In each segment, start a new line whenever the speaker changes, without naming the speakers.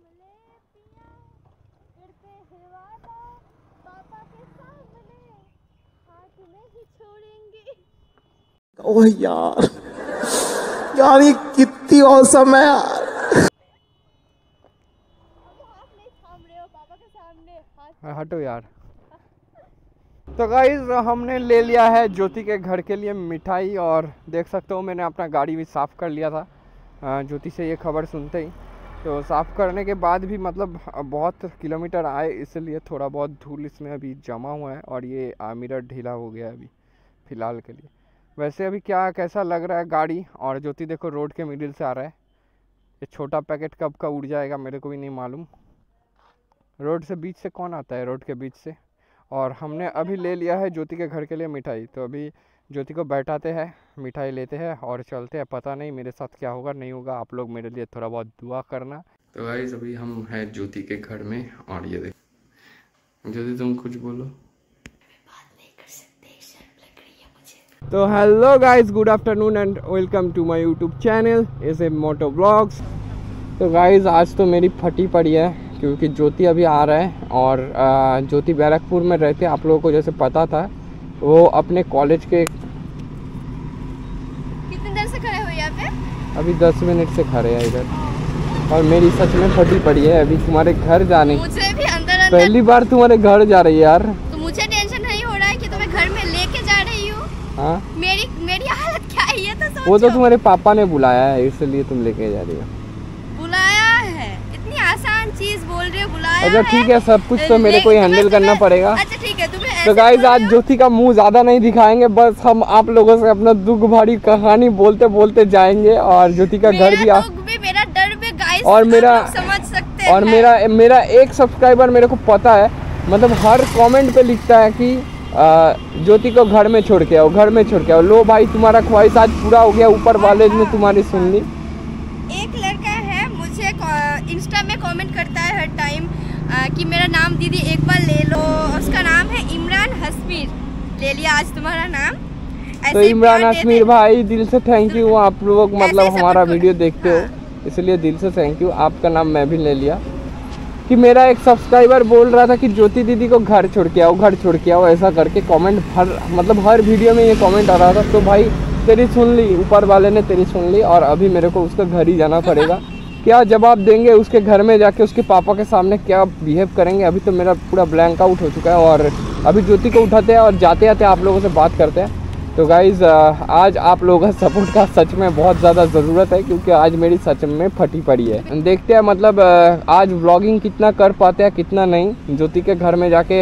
सामने पिया करते हैं वादा पापा के सामने। हाथ नहीं छोड़ेंगे।
ओह यार यार ये कितनी औसम है यार।
हो पापा के सामने हाथ
हाँ, हटो यार। तो गाइज़ हमने ले लिया है ज्योति के घर के लिए मिठाई और देख सकते हो मैंने अपना गाड़ी भी साफ़ कर लिया था। ज्योति से ये खबर सुनते ही। तो साफ़ करने के बाद भी मतलब बहुत किलोमीटर आए, इसलिए थोड़ा बहुत धूल इसमें अभी जमा हुआ है और ये मिरर ढीला हो गया है अभी, फ़िलहाल के लिए। वैसे अभी क्या, कैसा लग रहा है गाड़ी? और ज्योति देखो रोड के मिडिल से आ रहा है। ये छोटा पैकेट कब का उड़ जाएगा, मेरे को भी नहीं मालूम। रोड से बीच से कौन आता है? रोड के बीच से। और हमने अभी ले लिया है ज्योति के घर के लिए मिठाई तो अभी ज्योति को बैठाते हैं मिठाई लेते हैं और चलते हैं। पता नहीं मेरे साथ क्या होगा नहीं होगा। आप लोग मेरे लिए थोड़ा बहुत दुआ करना। तो गाइज़ अभी हम हैं ज्योति के घर में और ये देख। ज्योति तुम कुछ बोलो। तो hello guys good afternoon and welcome to my YouTube channel is a motto blogs तो गाइस आज तो मेरी फटी पड़ी है क्योंकि ज्योति अभी आ रहा है और ज्योति बैरकपुर में रहते आप लोगों को जैसे पता था वो अपने कॉलेज के
कितनी देर से खड़े हो यहाँ पे?
अभी दस मिनट से खड़े हैं इधर। और मेरी सच में फटी पड़ी है अभी तुम्हारे घर जाने।
मुझे भी अंदर अंदर
पहली बार तुम्हारे घर जा रही है यार।
तो मुझे टेंशन नहीं हो रहा है कि तुम्हें घर में लेके जा रही हूँ।
हाँ?
मेरी मेरी हालत क्या है ये तो सोचो।
वो तो तुम्हारे पापा ने बुलाया है इसलिए तुम लेके जा रही हो।
बुलाया है? इतनी आसान चीज़ बोल रही हो बुलाया
अच्छा ठीक है। सब कुछ तो मेरे को हैंडल करना पड़ेगा।
अच्छा
तो गाइज़ आज ज्योति का मुँह ज़्यादा नहीं दिखाएँगे बस हम आप लोगों से अपना दुख भरी कहानी बोलते बोलते जाएँगे और ज्योति का घर भी आ
भी मेरा डर भी गाइस
और मेरा-
समझ सकते हैं।
और मेरा मेरा एक सब्सक्राइबर मेरे को पता है मतलब हर कमेंट पे लिखता है कि ज्योति को घर में छोड़ के आओ घर में छोड़ के आओ। लो भाई तुम्हारा ख्वाहिश आज पूरा हो गया ऊपर वाले ने तुम्हारी सुन ली।
एक लड़का है मुझे इंस्टा में कमेंट करता है हर टाइम कि मेरा नाम दीदी एक बार ले लो। उसका नाम है इमरान हसमीर। ले लिया आज तुम्हारा नाम। ऐसे
तो इमरान हसमीर भाई दिल से थैंक यू आप लोग मतलब हमारा वीडियो देखते हो।
हाँ।
इसलिए दिल से थैंक यू आपका नाम मैं भी ले लिया। कि मेरा एक सब्सक्राइबर बोल रहा था कि ज्योति दीदी को घर छोड़ के आओ घर छोड़ के आओ ऐसा करके कमेंट हर मतलब हर वीडियो में ये कमेंट आ रहा था। तो भाई तेरी सुन ली ऊपर वाले ने तेरी सुन ली और अभी मेरे को उसका घर ही जाना पड़ेगा। क्या जवाब देंगे उसके घर में जाके, उसके पापा के सामने क्या बिहेव करेंगे? अभी तो मेरा पूरा ब्लैंक आउट हो चुका है और अभी ज्योति को उठाते हैं और जाते आते आप लोगों से बात करते हैं। तो गाइज़ आज आप लोगों का सपोर्ट का सच में बहुत ज़्यादा ज़रूरत है क्योंकि आज मेरी सच में फटी पड़ी है। देखते हैं मतलब आज व्लॉगिंग कितना कर पाते हैं, कितना नहीं। ज्योति के घर में जाके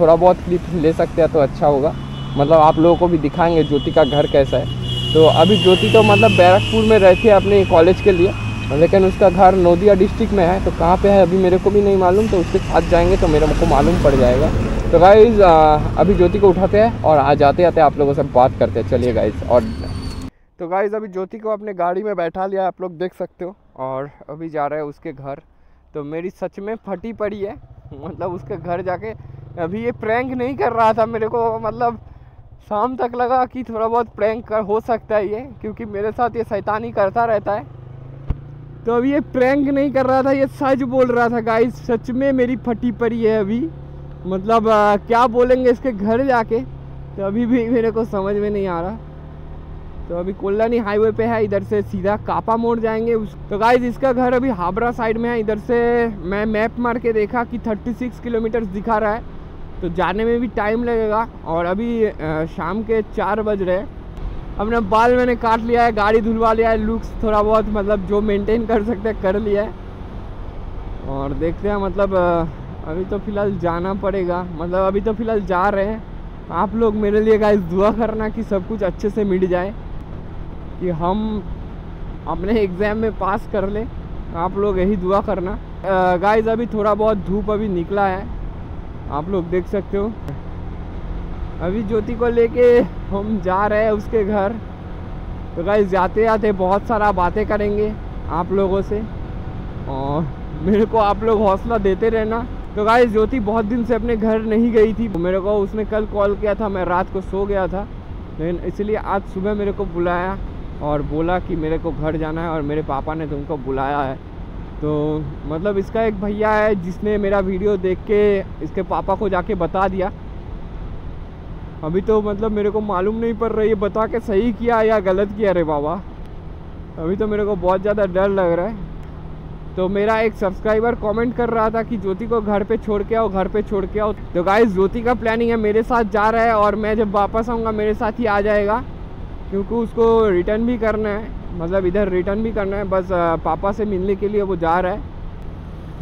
थोड़ा बहुत क्लिप ले सकते हैं तो अच्छा होगा। मतलब आप लोगों को भी दिखाएँगे ज्योति का घर कैसा है। तो अभी ज्योति तो मतलब बैरकपुर में रहती है अपने कॉलेज के लिए। लेकिन उसका घर नोदिया डिस्ट्रिक्ट में है तो कहाँ पे है अभी मेरे को भी नहीं मालूम तो उसके साथ जाएँगे तो मेरे को मालूम पड़ जाएगा। तो गाइज़ अभी ज्योति को उठाते हैं और आ जाते आते आप लोगों से बात करते हैं। चलिए गाइज़ और तो गाइज़ अभी ज्योति को अपने गाड़ी में बैठा लिया, आप लोग देख सकते हो, और अभी जा रहे हैं उसके घर। तो मेरी सच में फटी पड़ी है मतलब उसके घर जाके अभी ये प्रैंक नहीं कर रहा था मेरे को मतलब शाम तक लगा कि थोड़ा बहुत प्रैंक कर, हो सकता है ये, क्योंकि मेरे साथ ये शैतानी करता रहता है। तो अभी ये प्रैंक नहीं कर रहा था ये सच बोल रहा था गाइस सच में मेरी फटी पड़ी है अभी। मतलब आ, क्या बोलेंगे इसके घर जाके? तो अभी भी मेरे को समझ में नहीं आ रहा। तो अभी कोल्लानी हाईवे पे है इधर से सीधा कापा मोड़ जाएँगे। उस तो गाइज़ इसका घर अभी हाबरा साइड में है इधर से मैं मैप मार के देखा कि 36 किलोमीटर दिखा रहा है। तो जाने में भी टाइम लगेगा और अभी शाम के चार बज रहे हैं। अपने बाल मैंने काट लिया है, गाड़ी धुलवा लिया है लुक्स थोड़ा बहुत मतलब जो मेंटेन कर सकते हैं, कर लिया है। और देखते हैं मतलब अभी तो फ़िलहाल जाना पड़ेगा। मतलब अभी तो फ़िलहाल जा रहे हैं। आप लोग मेरे लिए गाइस दुआ करना कि सब कुछ अच्छे से मिट जाए, कि हम अपने एग्ज़ाम में पास कर लें। आप लोग यही दुआ करना। गाइस अभी थोड़ा बहुत धूप अभी निकला है। आप लोग देख सकते हो। अभी ज्योति को लेके हम जा रहे हैं उसके घर। तो गाइस जाते जाते बहुत सारा बातें करेंगे आप लोगों से। और मेरे को आप लोग हौसला देते रहना। तो गाइस ज्योति बहुत दिन से अपने घर नहीं गई थी। मेरे को उसने कल कॉल किया था, मैं रात को सो गया था। लेकिन इसलिए आज सुबह मेरे को बुलाया और बोला कि मेरे को घर जाना है और मेरे पापा ने तुमको बुलाया है। तो मतलब इसका एक भैया है जिसने मेरा वीडियो देख के इसके पापा को जाके बता दिया। अभी तो मतलब मेरे को मालूम नहीं पड़ रही है बता के सही किया या गलत किया रे बाबा। अभी तो मेरे को बहुत ज़्यादा डर लग रहा है। तो मेरा एक सब्सक्राइबर कमेंट कर रहा था कि ज्योति को घर पे छोड़ के आओ, घर पे छोड़ के आओ। तो गाइस ज्योति का प्लानिंग है, मेरे साथ जा रहा है और मैं जब वापस आऊँगा, मेरे साथ ही आ जाएगा। क्योंकि उसको रिटर्न भी करना है मतलब इधर रिटर्न भी करना है, बस पापा से मिलने के लिए वो जा रहा है।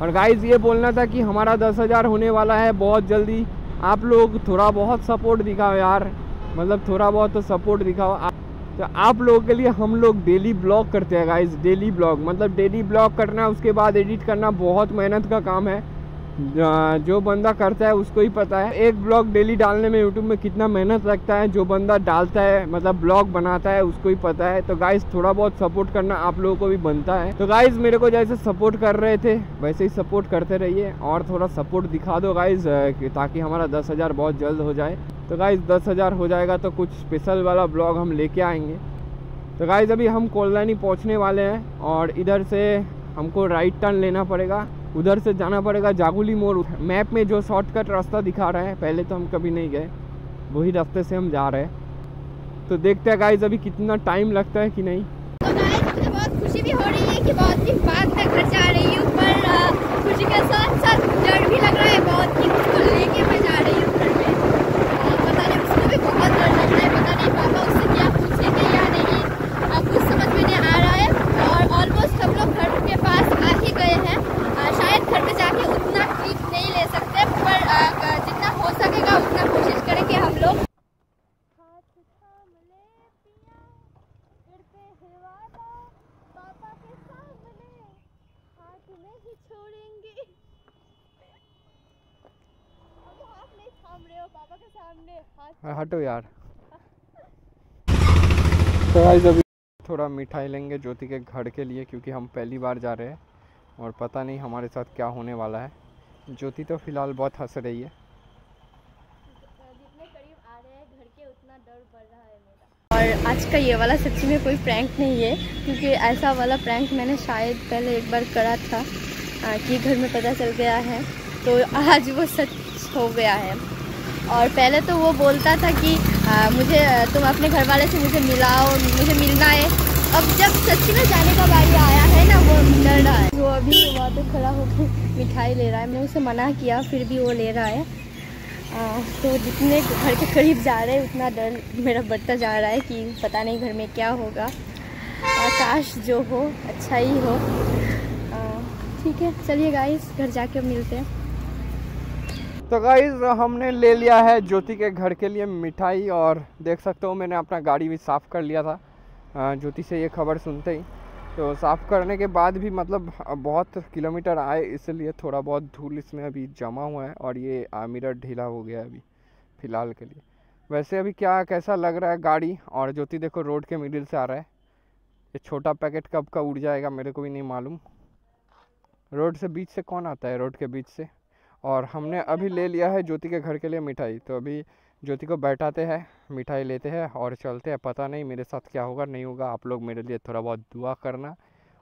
और गाइस ये बोलना था कि हमारा दस हज़ार होने वाला है, बहुत जल्दी। आप लोग थोड़ा बहुत सपोर्ट दिखाओ यार। मतलब थोड़ा बहुत तो सपोर्ट दिखाओ। तो आप लोगों के लिए हम लोग डेली ब्लॉग करते हैं गाइज़ डेली ब्लॉग मतलब डेली ब्लॉग करना, उसके बाद एडिट करना बहुत मेहनत का काम है। ज- बंदा करता है, उसको ही पता है। एक ब्लॉग डेली डालने में यूट्यूब में कितना मेहनत लगता है, जो बंदा डालता है मतलब ब्लॉग बनाता है, उसको ही पता है। तो गाइस थोड़ा बहुत सपोर्ट करना आप लोगों को भी बनता है। तो गाइस मेरे को जैसे सपोर्ट कर रहे थे, वैसे ही सपोर्ट करते रहिए और थोड़ा सपोर्ट दिखा दो गाइज़ ताकि हमारा दस हज़ार बहुत जल्द हो जाए। तो गाइज़ दस हज़ार हो जाएगा तो कुछ स्पेशल वाला ब्लॉग हम लेके आएँगे। तो गाइज़ अभी हम कोल्लानी पहुँचने वाले हैं और इधर से हमको राइट टर्न लेना पड़ेगा। उधर से जाना पड़ेगा जागुली मोड़। मैप में जो शॉर्टकट रास्ता दिखा रहा है, पहले तो हम कभी नहीं गए, वही रास्ते से हम जा रहे हैं। तो देखते हैं गाइज़ अभी कितना टाइम लगता है कि नहीं।
तो बहुत खुशी भी हो रही है कि बहुत दिन बाद मैं घर जा रही हूँ, पर खुशी के साथ साथ डर भी लग रहा है, बहुत कि उसको लेके मैं जा रही हूँ घर में अ, पता नहीं उसको भी बहुत डर लग रहा है पता नहीं पापा उससे क्या पूछेंगे या नहीं अब कुछ समझ में नहीं आ रहा है और ऑलमोस्ट हम लोग घर के पास आ ही गए हैं अ, शायद घर पे जाके उतना क्लिप नहीं ले सकते पर अ, जितना हो सकेगा उतना कोशिश करेंगे हम लोग हाथ थाम ले पिया करते हैं वादा पापा के सामने हाथ नहीं छोड़ेंगे अब हाथ नहीं थाम रहे हो पापा के सामने हाथ
हटो यार। तो गाइज़ अभी थोड़ा मिठाई लेंगे ज्योति के घर के लिए क्योंकि हम पहली बार जा रहे हैं और पता नहीं हमारे साथ क्या होने वाला है। ज्योति तो फ़िलहाल बहुत हंस रही है।
जितने करीब आ रहे हैं घर के उतना डर बढ़ रहा है मेरा और आज का ये वाला सच्ची में कोई प्रैंक नहीं है क्योंकि ऐसा वाला प्रैंक मैंने शायद पहले एक बार करा था कि घर में पता चल गया है तो आज वो सच हो गया है। और पहले तो वो बोलता था कि आ, मुझे तुम अपने घर वाले से मुझे मिलाओ मुझे मिलना है। अब जब सच्ची में जाने का बारी आया है ना वो डर रहा है। वो अभी वहाँ पे खड़ा होकर मिठाई ले रहा है। मैंने उसे मना किया फिर भी वो ले रहा है। आ, तो जितने घर के करीब जा रहे हैं उतना डर मेरा बढ़ता जा रहा है कि पता नहीं घर में क्या होगा। आकाश जो हो अच्छा ही हो। ठीक है चलिए गाइस घर जाके मिलते हैं।
तो गाइज़ हमने ले लिया है ज्योति के घर के लिए मिठाई और देख सकते हो मैंने अपना गाड़ी भी साफ़ कर लिया था। ज्योति से ये खबर सुनते ही। तो साफ़ करने के बाद भी मतलब बहुत किलोमीटर आए, इसलिए थोड़ा बहुत धूल इसमें अभी जमा हुआ है और ये मिरर ढीला हो गया है अभी, फ़िलहाल के लिए। वैसे अभी क्या, कैसा लग रहा है गाड़ी? और ज्योति देखो रोड के मिडिल से आ रहा है। ये छोटा पैकेट कब का उड़ जाएगा मेरे को भी नहीं मालूम। रोड से बीच से कौन आता है? रोड के बीच से? और हमने अभी ले लिया है ज्योति के घर के लिए मिठाई। तो अभी ज्योति को बैठाते हैं, मिठाई लेते हैं और चलते हैं। पता नहीं मेरे साथ क्या होगा, नहीं होगा। आप लोग मेरे लिए थोड़ा बहुत दुआ करना।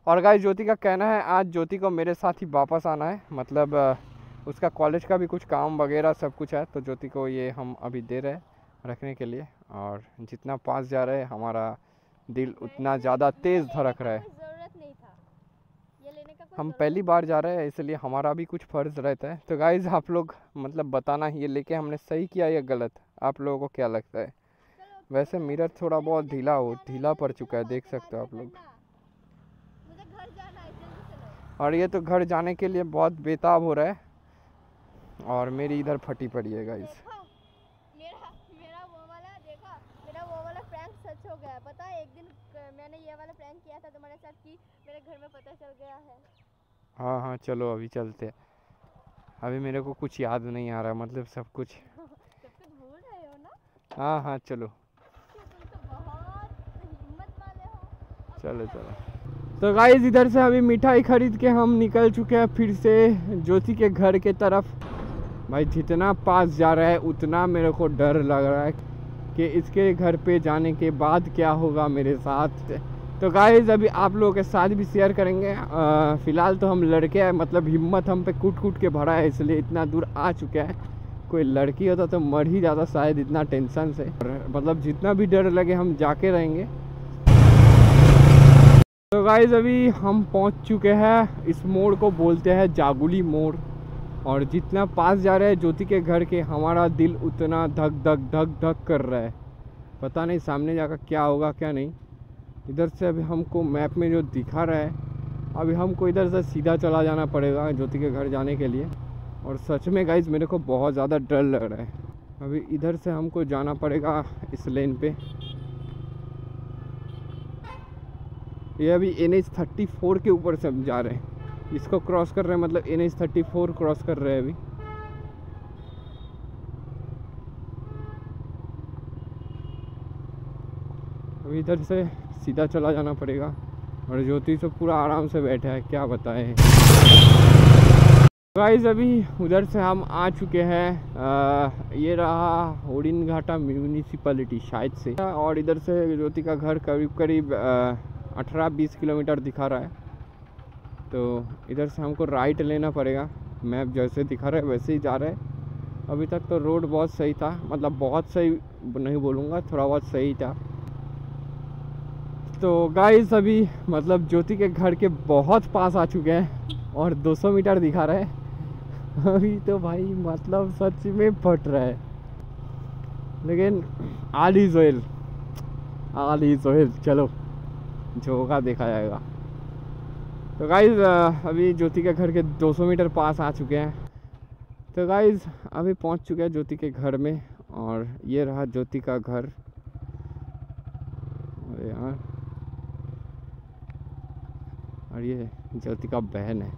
और गाय ज्योति का कहना है, आज ज्योति को मेरे साथ ही वापस आना है। मतलब उसका कॉलेज का भी कुछ काम वगैरह सब कुछ है। तो ज्योति को ये हम अभी दे रहे हैं रखने के लिए। और जितना पास जा रहे हमारा दिल उतना ज़्यादा तेज़ धड़क रहा है
ज़रूरत नहीं था ये लेने का कोई
हम पहली बार जा रहे हैं, इसलिए हमारा भी कुछ फ़र्ज़ रहता है। तो गाइज़ आप लोग मतलब बताना ये लेके हमने सही किया या गलत? आप लोगों को क्या लगता है? वैसे मिरर थोड़ा बहुत ढीला हो, ढीला पड़ चुका है, देख सकते हो आप लोग। और ये तो घर जाने के लिए बहुत बेताब हो रहा है। और मेरी इधर फटी पड़ी है
क- मैंने ये वाला प्रैंक किया था तुम्हारे साथ कि मेरे घर में पता चल गया है
हाँ चलो अभी चलते हैं। अभी मेरे को कुछ याद नहीं आ रहा मतलब सब कुछ।
हो ना?
हाँ हाँ चलो।
तो
चलो चलो। तो गाइज़ इधर से अभी मिठाई खरीद के हम निकल चुके हैं फिर से ज्योति के घर के तरफ़। भाई जितना पास जा रहा है उतना मेरे को डर लग रहा है कि इसके घर पे जाने के बाद क्या होगा मेरे साथ। तो गाइज़ अभी आप लोगों के साथ भी शेयर करेंगे। फ़िलहाल तो हम लड़के हैं मतलब हिम्मत हम पे कूट कूट के भरा है, इसलिए इतना दूर आ चुका है। कोई लड़की होता तो मर ही जाता, शायद इतना टेंशन से। मतलब जितना भी डर लगे, हम जाके रहेंगे। तो गाइज़ अभी हम पहुँच चुके हैं, इस मोड़ को बोलते हैं जागुली मोड़। और जितना पास जा रहे हैं, ज्योति के घर के, हमारा दिल उतना धक धक धक धक कर रहा है। पता नहीं सामने जाकर क्या होगा, क्या नहीं। इधर से अभी हमको मैप में जो दिखा रहा है, अभी हमको इधर से सीधा चला जाना पड़ेगा ज्योति के घर जाने के लिए। और सच में गाइज़ मेरे को बहुत ज़्यादा डर लग रहा है। अभी इधर से हमको जाना पड़ेगा इस लेन पे। ये अभी एन एच थर्टी फोर के ऊपर से हम जा रहे हैं। इसको क्रॉस कर रहे हैं मतलब N H thirty four cross कर रहे हैं अभी। अभी इधर से सीधा चला जाना पड़ेगा। और ज्योति तो पूरा आराम से बैठा है, क्या बताएँ। गाइस अभी उधर से हम आ चुके हैं। ये रहा होडिन घाटा म्यूनिसिपलिटी शायद से। और इधर से ज्योति का घर करीब करीब अठारह बीस किलोमीटर दिखा रहा है। तो इधर से हमको राइट लेना पड़ेगा। मैप जैसे दिखा रहा है, वैसे ही जा रहा है। अभी तक तो रोड बहुत सही था। मतलब बहुत सही, नहीं बोलूँगा, थोड़ा बहुत सही था। तो गाइस अभी मतलब ज्योति के घर के बहुत पास आ चुके हैं और 200 मीटर दिखा रहा है। अभी तो भाई मतलब सच में फट रहा है। लेकिन all is well all is well चलो, जो होगा देखा जाएगा। तो गाइज़ अभी ज्योति के घर के 200 मीटर पास आ चुके हैं। तो गाइज़ अभी पहुँच चुके हैं ज्योति के घर में और ये रहा ज्योति का घर। यार। और ये ज्योति का बहन है।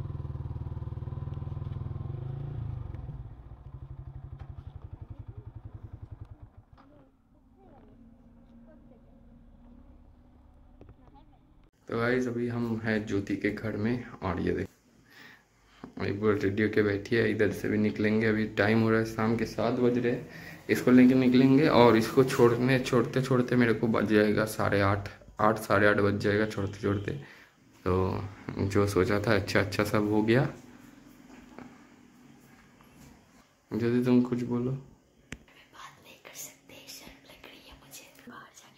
तो गाइस अभी हम हैं ज्योति के घर में और ये देख एक बार रेडियो के बैठी है, इधर से भी निकलेंगे। अभी टाइम हो रहा है, शाम के सात बज रहे हैं। इसको लेके निकलेंगे और इसको छोड़ने छोड़ते छोड़ते मेरे को बज जाएगा साढ़े आठ आठ, साढ़े आठ बज जाएगा छोड़ते छोड़ते तो जो सोचा था अच्छा अच्छा सब हो गया। यदि तुम कुछ बोलो।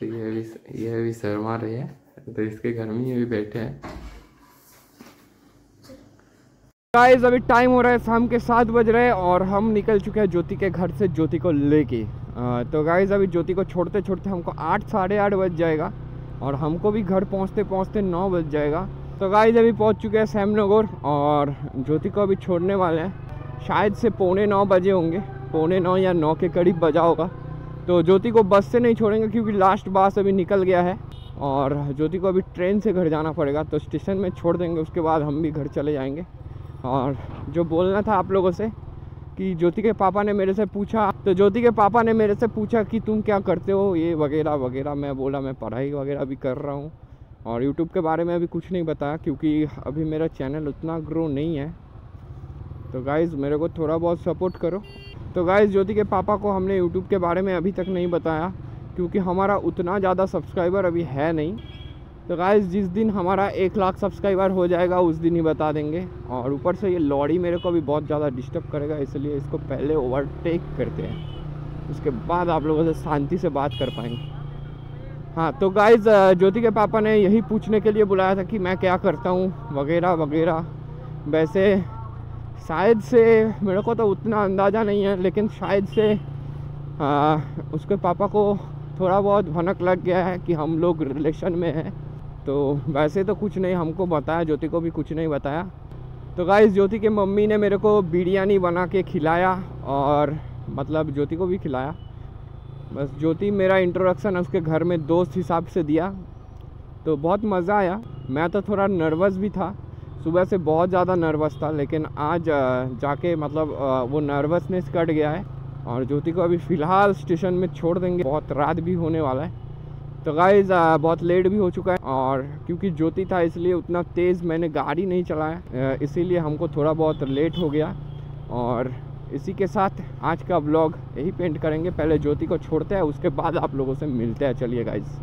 तो ये भी ये भी शर्मा रही है तो इसके घर में ये भी बैठे हैं। गाइस अभी टाइम हो रहा है शाम के सात बज रहे हैं और हम निकल चुके हैं ज्योति के घर से ज्योति को लेके। तो गाइस अभी ज्योति को छोड़ते छोड़ते हमको आठ साढ़े आठ बज जाएगा और हमको भी घर पहुँचते पहुँचते नौ बज जाएगा। तो गाइज़ अभी पहुँच चुके हैं सैमनगर और ज्योति को अभी छोड़ने वाले हैं। शायद से पौने नौ बजे होंगे। पौने नौ या नौ के करीब बजा होगा। तो ज्योति को बस से नहीं छोड़ेंगे क्योंकि लास्ट बस अभी निकल गया है और ज्योति को अभी ट्रेन से घर जाना पड़ेगा। तो स्टेशन में छोड़ देंगे, उसके बाद हम भी घर चले जाएँगे। और जो बोलना था आप लोगों से कि ज्योति के पापा ने मेरे से पूछा तो ज्योति के पापा ने मेरे से पूछा कि तुम क्या करते हो? ये वगैरह वगैरह मैं बोला, मैं पढ़ाई वगैरह भी कर रहा हूँ। और यूट्यूब के बारे में अभी कुछ नहीं बताया, क्योंकि अभी मेरा चैनल उतना ग्रो नहीं है। तो गाइज़ मेरे को थोड़ा बहुत सपोर्ट करो। तो गाइज़ ज्योति के पापा को हमने यूट्यूब के बारे में अभी तक नहीं बताया, क्योंकि हमारा उतना ज़्यादा सब्सक्राइबर अभी है नहीं। तो गाइज़ जिस दिन हमारा एक लाख सब्सक्राइबर हो जाएगा, उस दिन ही बता देंगे। और ऊपर से ये लॉरी मेरे को भी बहुत ज़्यादा डिस्टर्ब करेगा, इसलिए इसको पहले ओवरटेक करते हैं। उसके बाद आप लोगों से शांति से बात कर पाएँगे। हाँ तो गाइज़ ज्योति के पापा ने यही पूछने के लिए बुलाया था कि मैं क्या करता हूँ वगैरह वगैरह। वैसे शायद से मेरे को तो उतना अंदाज़ा नहीं है लेकिन शायद से आ, उसके पापा को थोड़ा बहुत भनक लग गया है कि हम लोग रिलेशन में हैं। तो वैसे तो कुछ नहीं हमको बताया ज्योति को भी कुछ नहीं बताया। तो गाइस ज्योति के मम्मी ने मेरे को बिरयानी बना के खिलाया और मतलब ज्योति को भी खिलाया। बस ज्योति, मेरा इंट्रोडक्शन उसके घर में दोस्त हिसाब से दिया। तो बहुत मज़ा आया। मैं तो थोड़ा नर्वस भी था। सुबह से बहुत ज़्यादा नर्वस था, लेकिन आज जाके मतलब वो नर्वसनेस कट गया है और ज्योति को अभी फ़िलहाल स्टेशन में छोड़ देंगे। बहुत रात भी होने वाला है। तो गाइज़ बहुत लेट भी हो चुका है और क्योंकि ज्योति था, इसलिए उतना तेज़ मैंने गाड़ी नहीं चलाया। इसीलिए हमको थोड़ा बहुत लेट हो गया और इसी के साथ आज का ब्लॉग यही पेंट करेंगे। पहले ज्योति को छोड़ते हैं, उसके बाद आप लोगों से मिलते हैं। चलिए गाइज़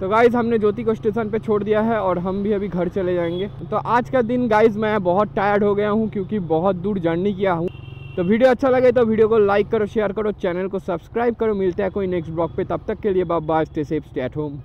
तो गाइज़ हमने ज्योति को स्टेशन पे छोड़ दिया है और हम भी अभी घर चले जाएँगे। तो आज का दिन गाइज़ मैं बहुत टायर्ड हो गया हूँ क्योंकि बहुत दूर जर्नी किया हूँ। तो वीडियो अच्छा लगे तो वीडियो को लाइक करो शेयर करो चैनल को सब्सक्राइब करो। मिलते हैं कोई नेक्स्ट ब्लॉग पे। तब तक के लिए bye stay safe stay at home